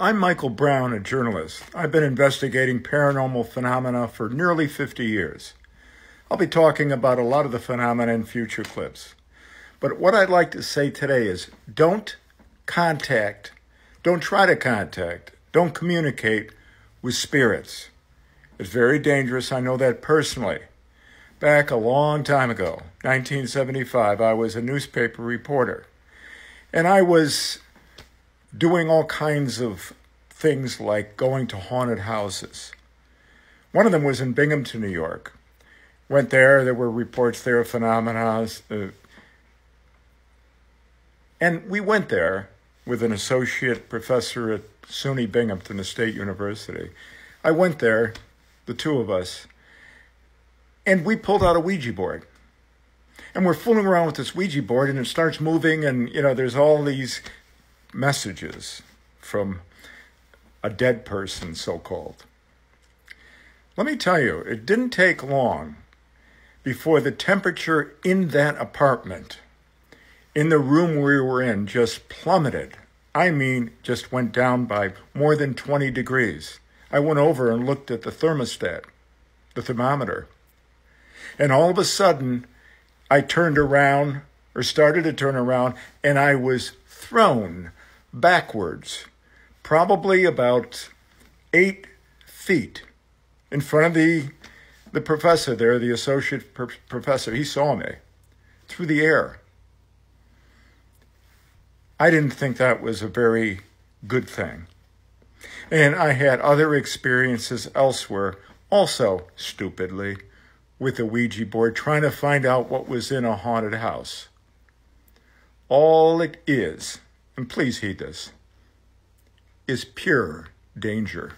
I'm Michael Brown, a journalist. I've been investigating paranormal phenomena for nearly 50 years. I'll be talking about a lot of the phenomena in future clips. But what I'd like to say today is don't contact, don't try to contact, don't communicate with spirits. It's very dangerous. I know that personally. Back a long time ago, 1975, I was a newspaper reporter. And I was doing all kinds of things like going to haunted houses. One of them was in Binghamton, New York. Went there, there were reports there of phenomena. Uh, and we went there with an associate professor at SUNY Binghamton, State University. I went there, the two of us, and we pulled out a Ouija board. And we're fooling around with this Ouija board, and it starts moving, and you know, there's all these messages from a dead person, so called. Let me tell you, it didn't take long before the temperature in that apartment, in the room we were in, just plummeted. I mean, just went down by more than 20 degrees. I went over and looked at the thermostat, the thermometer. And all of a sudden, I turned around or started to turn around and I was thrown backwards, probably about eight feet in front of the, the professor there, the associate pr- professor. He saw me through the air. I didn't think that was a very good thing. And I had other experiences elsewhere, also stupidly, with the Ouija board, trying to find out what was in a haunted house. All it is and please heed this, is pure danger.